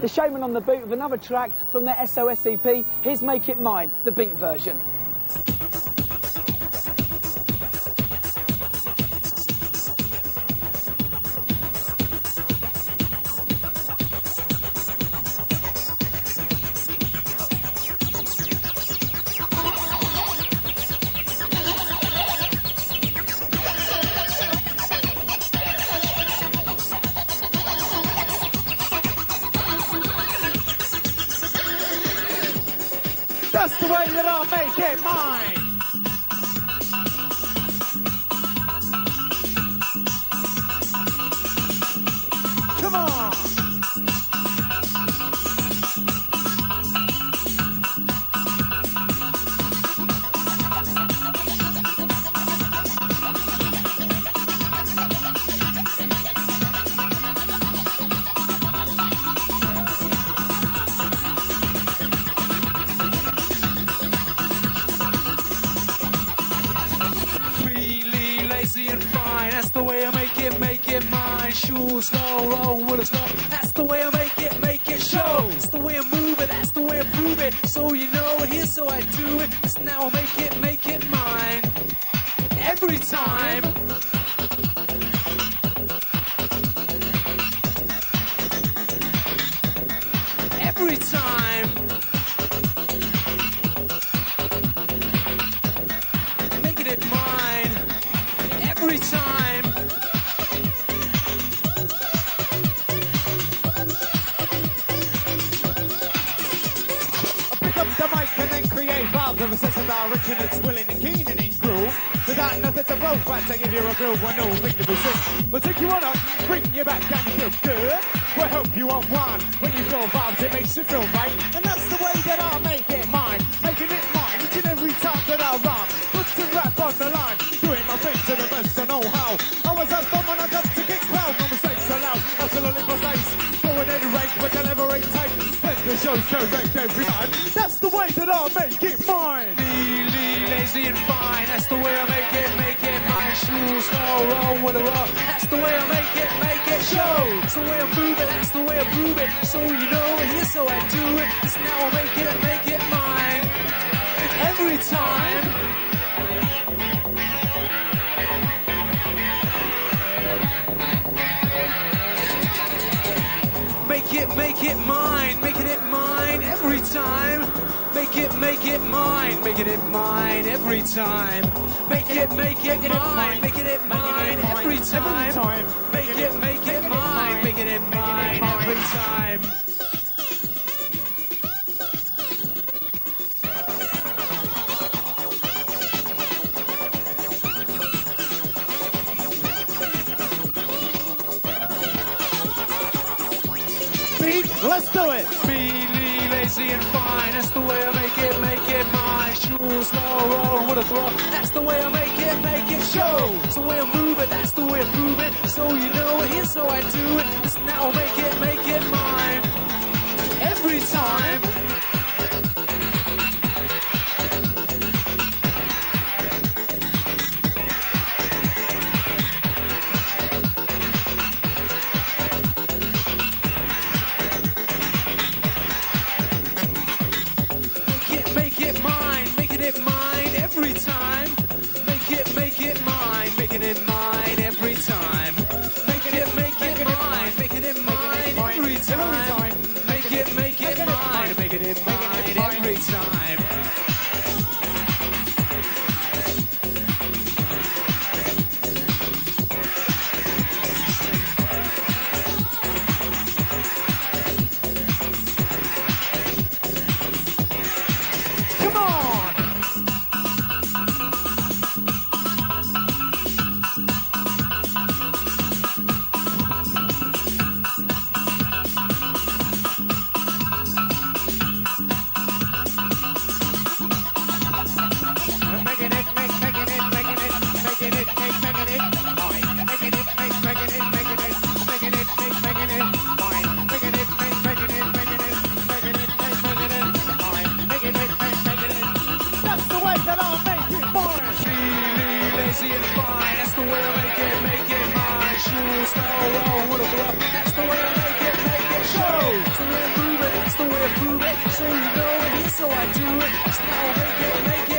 The Shamen on the Boot with another track from their SOS EP. Here's Make It Mine, the beat version. That's the way that I'll make it mine. That's the way I make it, make it mine. Shoes slow, roll with a slow. That's the way I make it, make it show. That's the way I move it, that's the way I prove it. So you know, here's so I do it. Now I make it, make it mine. Every time. Every time. Making it mine. Every time. Of a sense of direction that's willing and keen and in groove. Without nothing to roll right to give you a groove when no thing to be seen. But take you on up, bring you back and you feel good. We'll help you unwind. When you feel vibes, it makes you feel right. And that's the way that I make it mine. The show correct every time. That's the way that I make it mine. Really lazy and fine. That's the way I make it, make it mine. Shoes slow, roll with a roll. That's the way I make it, make it show. That's the way I move it, that's the way I prove it. So you know, it. here's so I do it. It's now I make it, make it mine. Every time. It, make it mine, making it mine every time. Make it, make it mine, making it mine every time. Make it, make it mine, making it mine every time. Make it, make it mine, making it mine every time. Beat, let's do it. Really lazy and fine. That's the way I make it, make it mine. Shoes slow, roll with a throw. That's the way I make it, make it show. great time. fine. That's the way I make it, make it mine. Shoes wrong a bluff. That's the way I make it, make it show. That's the way I prove it, that's the way I prove it. So you know it, so I do it. That's how I make it, make it.